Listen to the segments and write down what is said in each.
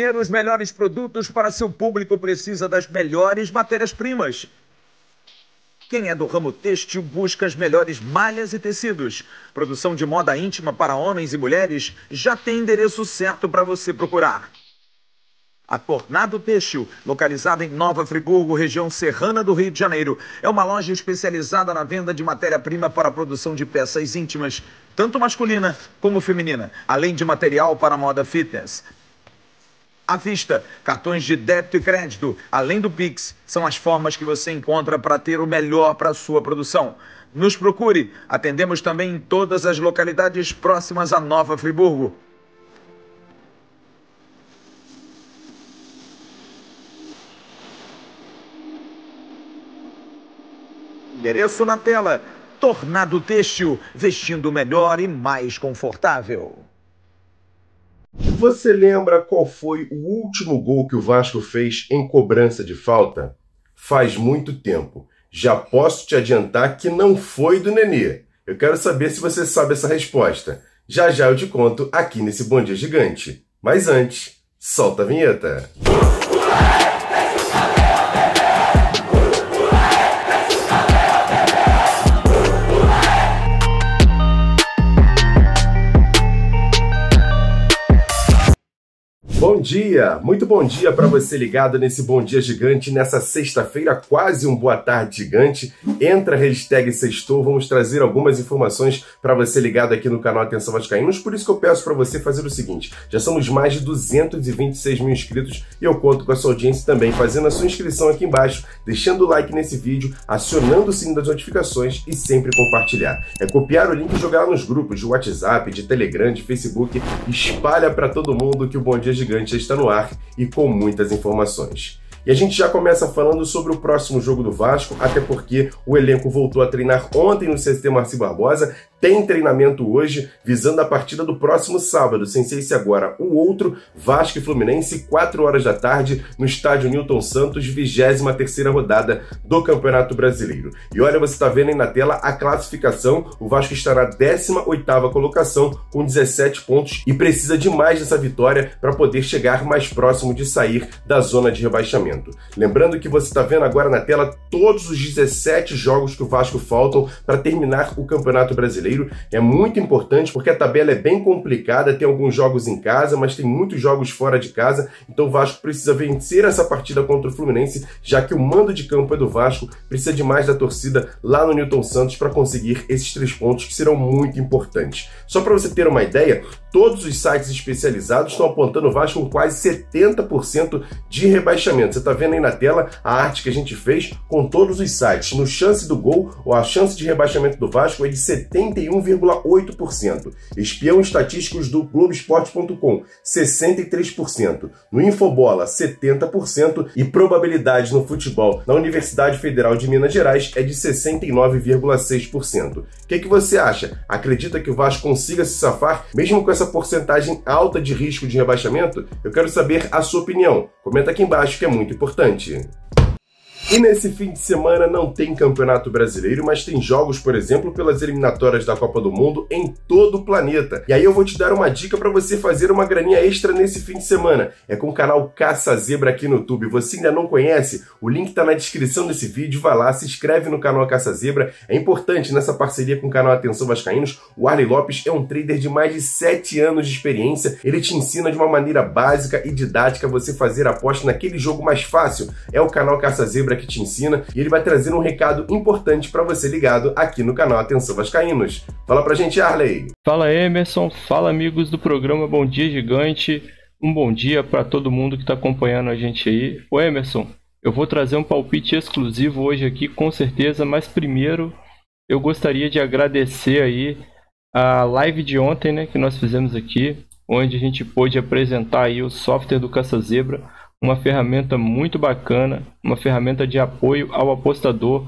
ter os melhores produtos para seu público precisa das melhores matérias-primas. Quem é do ramo têxtil busca as melhores malhas e tecidos. Produção de moda íntima para homens e mulheres já tem endereço certo para você procurar. A Tornado Têxtil, localizada em Nova Friburgo, região serrana do Rio de Janeiro, é uma loja especializada na venda de matéria-prima para a produção de peças íntimas, tanto masculina como feminina, além de material para moda fitness à vista. Cartões de débito e crédito, além do Pix, são as formas que você encontra para ter o melhor para a sua produção. Nos procure. Atendemos também em todas as localidades próximas a Nova Friburgo. Endereço na tela. Tornado Têxtil, vestindo melhor e mais confortável. Você lembra qual foi o último gol que o Vasco fez em cobrança de falta? Faz muito tempo. Já posso te adiantar que não foi do Nenê. Eu quero saber se você sabe essa resposta. Já já eu te conto aqui nesse Bom Dia Gigante. Mas antes, solta a vinheta. Bom dia, muito bom dia para você ligado nesse Bom Dia Gigante, nessa sexta-feira, quase um boa tarde gigante. Entra a hashtag Sextou, vamos trazer algumas informações para você ligado aqui no canal Atenção Vascaínos, por isso que eu peço para você fazer o seguinte, já somos mais de 226 mil inscritos e eu conto com a sua audiência também, fazendo a sua inscrição aqui embaixo, deixando o like nesse vídeo, acionando o sininho das notificações e sempre compartilhar. É copiar o link e jogar nos grupos de WhatsApp, de Telegram, de Facebook, espalha para todo mundo que o Bom Dia Gigante está no ar e com muitas informações. E a gente já começa falando sobre o próximo jogo do Vasco, até porque o elenco voltou a treinar ontem no CST Marci Barbosa, tem treinamento hoje, visando a partida do próximo sábado, sem ser se agora o outro, Vasco e Fluminense, 4 horas da tarde, no estádio Newton Santos, 23 rodada do Campeonato Brasileiro. E olha, você está vendo aí na tela a classificação, o Vasco está na 18ª colocação, com 17 pontos, e precisa de mais dessa vitória para poder chegar mais próximo de sair da zona de rebaixamento. Lembrando que você está vendo agora na tela todos os 17 jogos que o Vasco faltam para terminar o Campeonato Brasileiro brasileiro é muito importante porque a tabela é bem complicada, tem alguns jogos em casa, mas tem muitos jogos fora de casa, então o Vasco precisa vencer essa partida contra o Fluminense, já que o mando de campo é do Vasco, precisa de mais da torcida lá no Newton Santos para conseguir esses três pontos que serão muito importantes. Só para você ter uma ideia, todos os sites especializados estão apontando o Vasco com quase 70% de rebaixamento. Você está vendo aí na tela a arte que a gente fez com todos os sites. No chance do gol, ou a chance de rebaixamento do Vasco é de 70 61,8%. Espião estatísticos do Globoesporte.com, 63%. No Infobola, 70%. E probabilidade no futebol na Universidade Federal de Minas Gerais é de 69,6%. O que, que você acha? Acredita que o Vasco consiga se safar, mesmo com essa porcentagem alta de risco de rebaixamento? Eu quero saber a sua opinião. Comenta aqui embaixo que é muito importante. E nesse fim de semana não tem Campeonato Brasileiro, mas tem jogos, por exemplo, pelas eliminatórias da Copa do Mundo em todo o planeta. E aí eu vou te dar uma dica para você fazer uma graninha extra nesse fim de semana. É com o canal Caça Zebra aqui no YouTube. Você ainda não conhece? O link está na descrição desse vídeo. Vai lá, se inscreve no canal Caça Zebra. É importante nessa parceria com o canal Atenção Vascaínos. O Arley Lopes é um trader de mais de 7 anos de experiência. Ele te ensina de uma maneira básica e didática você fazer aposta naquele jogo mais fácil. É o canal Caça Zebra que te ensina e ele vai trazer um recado importante para você ligado aqui no canal Atenção Vascaínos. Fala pra gente, Arley. Fala Emerson, fala amigos do programa Bom Dia Gigante. Um bom dia para todo mundo que está acompanhando a gente aí. Ô Emerson, eu vou trazer um palpite exclusivo hoje aqui, com certeza, mas primeiro eu gostaria de agradecer aí a live de ontem, né, que nós fizemos aqui, onde a gente pôde apresentar aí o software do Caça Zebra uma ferramenta muito bacana, uma ferramenta de apoio ao apostador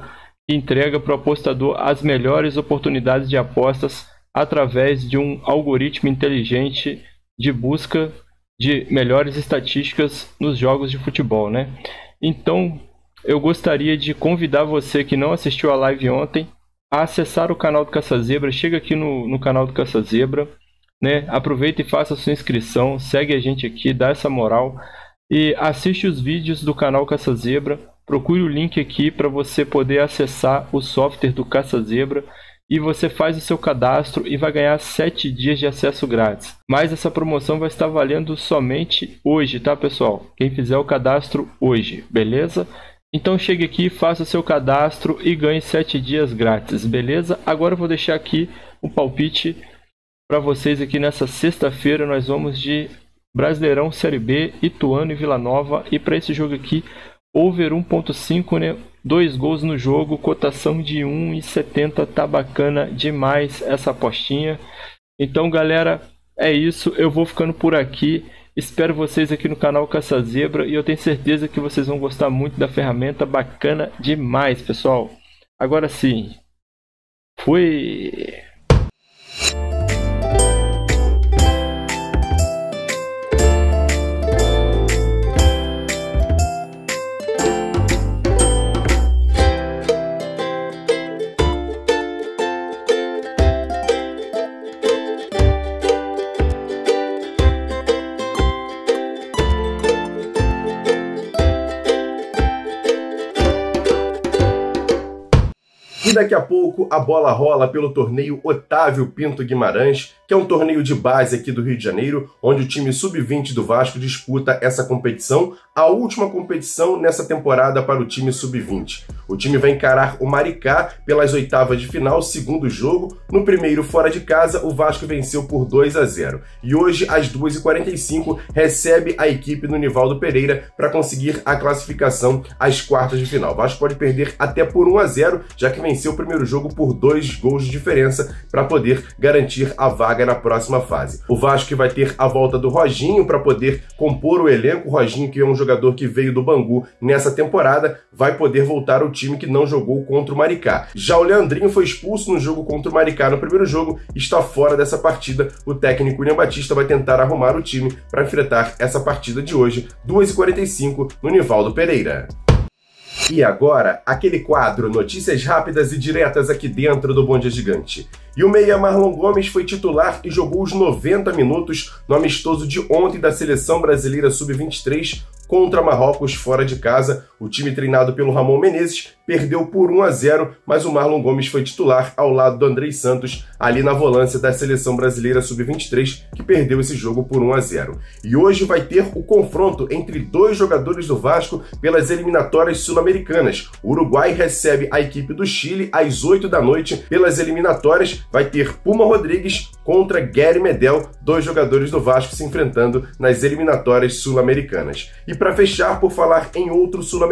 que entrega para o apostador as melhores oportunidades de apostas através de um algoritmo inteligente de busca de melhores estatísticas nos jogos de futebol, né? Então, eu gostaria de convidar você que não assistiu a live ontem a acessar o canal do Caça Zebra. Chega aqui no, no canal do Caça Zebra. né? Aproveita e faça a sua inscrição, segue a gente aqui, dá essa moral e assiste os vídeos do canal Caça Zebra. Procure o link aqui para você poder acessar o software do Caça Zebra e você faz o seu cadastro e vai ganhar 7 dias de acesso grátis. Mas essa promoção vai estar valendo somente hoje, tá pessoal? Quem fizer o cadastro hoje, beleza? Então chegue aqui, faça o seu cadastro e ganhe 7 dias grátis, beleza? Agora eu vou deixar aqui o palpite para vocês aqui nessa sexta-feira. Nós vamos de Brasileirão Série B, Ituano e Vila Nova. E para esse jogo aqui, over 1.5, né? Dois gols no jogo, cotação de 1,70. Tá bacana demais essa apostinha. Então, galera, é isso. Eu vou ficando por aqui. Espero vocês aqui no canal Caça Zebra e eu tenho certeza que vocês vão gostar muito da ferramenta, bacana demais, pessoal. Agora sim, fui! E daqui a pouco a bola rola pelo torneio Otávio Pinto Guimarães, que é um torneio de base aqui do Rio de Janeiro, onde o time sub-20 do Vasco disputa essa competição, a última competição nessa temporada para o time sub-20. O time vai encarar o Maricá pelas oitavas de final, segundo jogo. No primeiro fora de casa, o Vasco venceu por 2 a 0. E hoje, às 2h45, recebe a equipe do Nivaldo Pereira para conseguir a classificação às quartas de final. O Vasco pode perder até por 1 a 0, já que venceu o primeiro jogo por dois gols de diferença para poder garantir a vaga na próxima fase. O Vasco vai ter a volta do Roginho para poder compor o elenco. O Roginho, que é um jogador que veio do Bangu nessa temporada, vai poder voltar ao time que não jogou contra o Maricá. Já o Leandrinho foi expulso no jogo contra o Maricá no primeiro jogo, está fora dessa partida. O técnico William Batista vai tentar arrumar o time para enfrentar essa partida de hoje, 2h45, no Nivaldo Pereira. E agora, aquele quadro Notícias Rápidas e Diretas aqui dentro do Bonde Gigante. E o meia Marlon Gomes foi titular e jogou os 90 minutos no amistoso de ontem da Seleção Brasileira Sub-23 contra Marrocos fora de casa. O time treinado pelo Ramon Menezes perdeu por 1 a 0, mas o Marlon Gomes foi titular ao lado do Andrei Santos, ali na volância da seleção brasileira sub-23, que perdeu esse jogo por 1 a 0. E hoje vai ter o confronto entre dois jogadores do Vasco pelas eliminatórias sul-americanas. O Uruguai recebe a equipe do Chile às 8 da noite pelas eliminatórias. Vai ter Puma Rodrigues contra Gary Medel, dois jogadores do Vasco se enfrentando nas eliminatórias sul-americanas. E para fechar, por falar em outro sul-americano,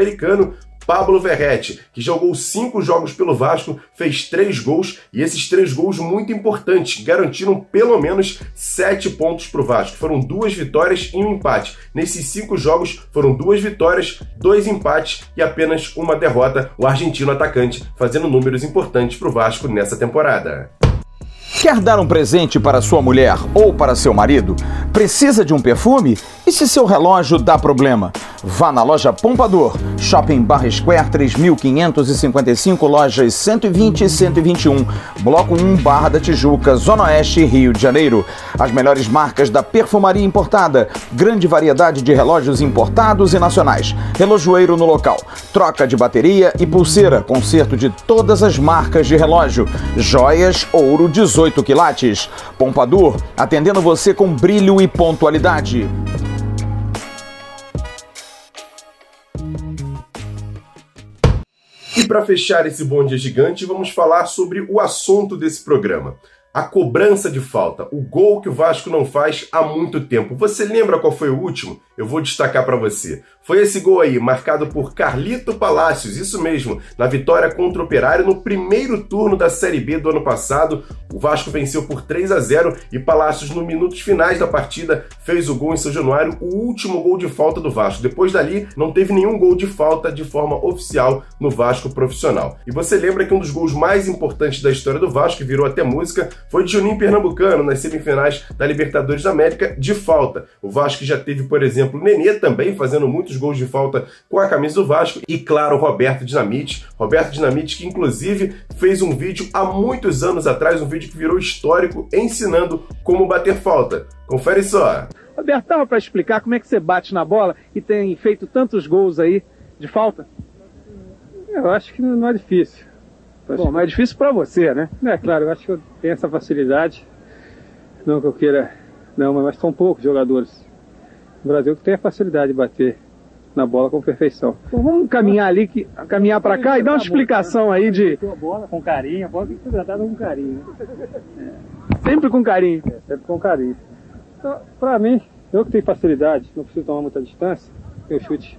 Pablo Verrete, que jogou cinco jogos pelo Vasco, fez três gols e esses três gols muito importantes garantiram pelo menos sete pontos para o Vasco. Foram duas vitórias e um empate. Nesses cinco jogos foram duas vitórias, dois empates e apenas uma derrota. O argentino atacante fazendo números importantes para o Vasco nessa temporada. Quer dar um presente para sua mulher ou para seu marido? Precisa de um perfume? E se seu relógio dá problema? Vá na loja Pompador, Shopping Barra Square 3555, lojas 120 e 121, Bloco 1 Barra da Tijuca, Zona Oeste, Rio de Janeiro. As melhores marcas da perfumaria importada, grande variedade de relógios importados e nacionais. Relojoeiro no local, troca de bateria e pulseira, conserto de todas as marcas de relógio, joias, ouro 18 quilates. Pompador, atendendo você com brilho e pontualidade. E para fechar esse Bom Dia Gigante, vamos falar sobre o assunto desse programa. A cobrança de falta, o gol que o Vasco não faz há muito tempo. Você lembra qual foi o último? Eu vou destacar para você. Foi esse gol aí, marcado por Carlito Palácios, isso mesmo, na vitória contra o Operário no primeiro turno da Série B do ano passado. O Vasco venceu por 3 a 0 e Palácios, nos minutos finais da partida, fez o gol em São Januário, o último gol de falta do Vasco. Depois dali, não teve nenhum gol de falta de forma oficial no Vasco profissional. E você lembra que um dos gols mais importantes da história do Vasco, que virou até música, foi de Juninho Pernambucano nas semifinais da Libertadores da América de falta. O Vasco já teve, por exemplo, Nenê também fazendo muitos gols de falta com a camisa do Vasco e, claro, Roberto Dinamite. Roberto Dinamite que, inclusive, fez um vídeo há muitos anos atrás, um vídeo que virou histórico, ensinando como bater falta. Confere só. Roberto, dava para explicar como é que você bate na bola e tem feito tantos gols aí de falta? Eu acho que não é difícil. Bom, mas é difícil para você, né? É claro, eu acho que eu tenho essa facilidade. Não que eu queira. Não, mas são poucos jogadores no Brasil que tem a facilidade de bater na bola com perfeição. Então vamos caminhar ali, que, caminhar para cá e dar uma explicação aí de. A bola com carinho, a bola tem que ser tratada com carinho. É. Sempre com carinho. É, sempre com carinho. Então, para mim, eu que tenho facilidade, não preciso tomar muita distância, meu chute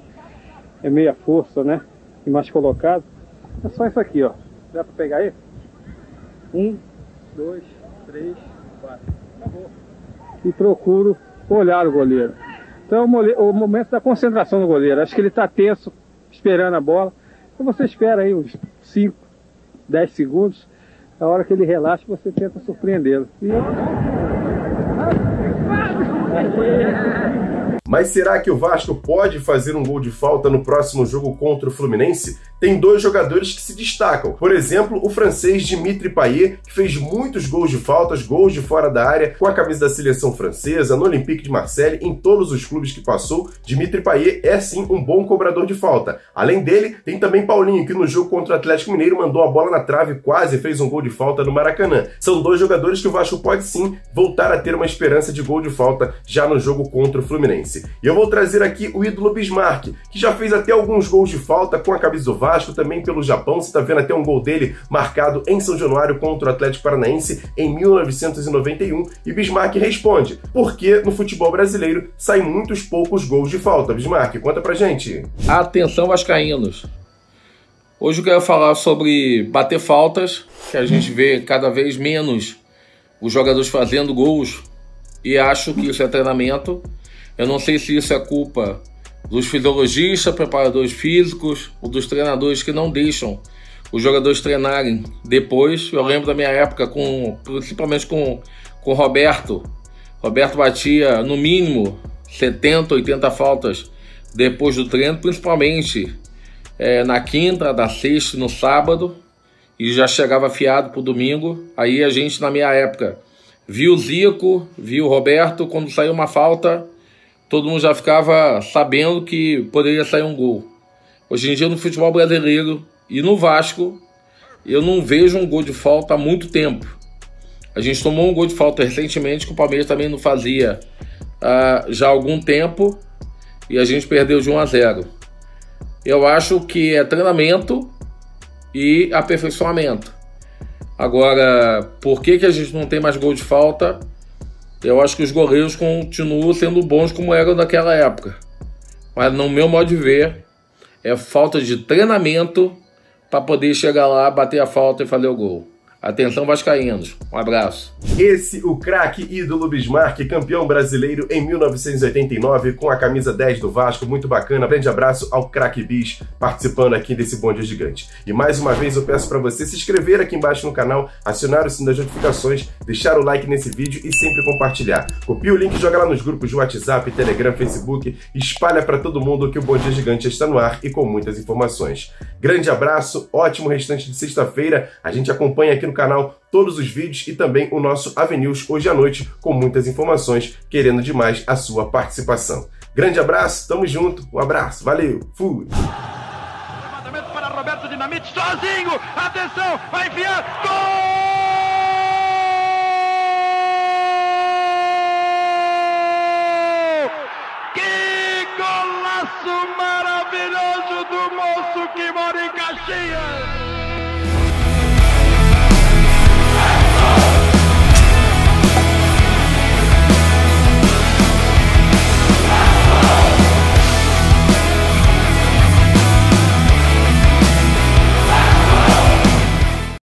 é meia força, né? E mais colocado. É só isso aqui, ó. Dá para pegar aí? Um, dois, três, quatro. Acabou. E procuro olhar o goleiro. Então o momento da concentração do goleiro. Acho que ele está tenso, esperando a bola. Então você espera aí uns 5, 10 segundos. A hora que ele relaxa, você tenta surpreendê-lo. E... Mas será que o Vasco pode fazer um gol de falta no próximo jogo contra o Fluminense? Tem dois jogadores que se destacam. Por exemplo, o francês Dimitri Payet, que fez muitos gols de faltas, gols de fora da área, com a camisa da seleção francesa, no Olympique de Marseille, em todos os clubes que passou. Dimitri Payet é sim um bom cobrador de falta. Além dele, tem também Paulinho, que no jogo contra o Atlético Mineiro mandou a bola na trave e quase fez um gol de falta no Maracanã. São dois jogadores que o Vasco pode sim voltar a ter uma esperança de gol de falta já no jogo contra o Fluminense. E eu vou trazer aqui o ídolo Bismarck, que já fez até alguns gols de falta com a camisa do Vasco, também pelo Japão. Você está vendo até um gol dele marcado em São Januário contra o Atlético Paranaense em 1991. E Bismarck responde: por que no futebol brasileiro saem muitos poucos gols de falta? Bismarck, conta pra gente. Atenção, Vascaínos. Hoje eu quero falar sobre bater faltas, que a gente vê cada vez menos os jogadores fazendo gols e acho que isso é treinamento. Eu não sei se isso é culpa dos fisiologistas, preparadores físicos ou dos treinadores que não deixam os jogadores treinarem depois. Eu lembro da minha época com, principalmente com com Roberto. Roberto batia no mínimo 70, 80 faltas depois do treino, principalmente é, na quinta, na sexta, no sábado, e já chegava afiado para o domingo. Aí a gente, na minha época, viu o Zico, viu o Roberto, quando saiu uma falta, todo mundo já ficava sabendo que poderia sair um gol. Hoje em dia no futebol brasileiro e no Vasco, eu não vejo um gol de falta há muito tempo. A gente tomou um gol de falta recentemente que o Palmeiras também não fazia uh, já há algum tempo e a gente perdeu de 1 a 0. Eu acho que é treinamento e aperfeiçoamento. Agora, por que, que a gente não tem mais gol de falta? Eu acho que os goleiros continuam sendo bons como eram naquela época. Mas no meu modo de ver, é falta de treinamento para poder chegar lá, bater a falta e fazer o gol. Atenção Vascaínos, um abraço. Esse, o craque ídolo Bismarck, campeão brasileiro em 1989 com a camisa 10 do Vasco, muito bacana. Grande abraço ao craque Bis participando aqui desse Bom Dia Gigante. E mais uma vez eu peço para você se inscrever aqui embaixo no canal, acionar o sino das notificações, deixar o like nesse vídeo e sempre compartilhar. Copia o link, joga lá nos grupos de WhatsApp, Telegram, Facebook, espalha para todo mundo que o Bom Dia Gigante está no ar e com muitas informações. Grande abraço, ótimo restante de sexta-feira. A gente acompanha aqui no canal todos os vídeos e também o nosso Avenews hoje à noite com muitas informações, querendo demais a sua participação. Grande abraço, tamo junto, um abraço, valeu, fui! Levantamento para Roberto Dinamite, sozinho, atenção, vai enfiar, gol! Golaço maravilhoso do moço que mora em Caxias!